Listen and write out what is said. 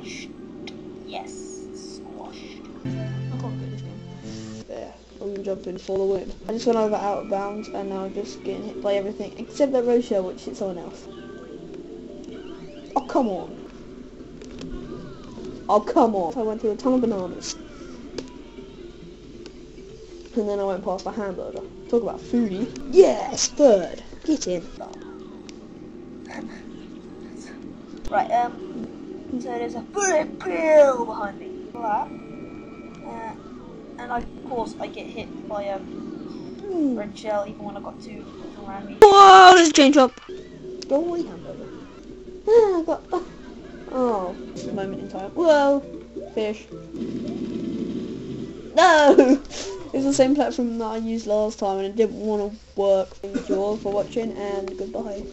Squashed. Yes, squashed. I can't get this game. There, I'm jumping for the win. I just went over out of bounds and now I'm just getting hit by everything except that red shell which hit someone else. Oh come on. Oh come on. I went through a ton of bananas. And then I went past the hamburger. Talk about foodie. Yes, third. Get in. Right, um, so there's a bullet bill behind me. Right. Uh, and I, of course, I get hit by a Hmm. red shell even when I got two around me. Whoa, there's a chain chomp. Go away, hamburger. Ah, I got. Oh, oh, moment in time. Whoa, fish. No! It's the same platform that I used last time and it didn't want to work. Thank you all for watching and goodbye.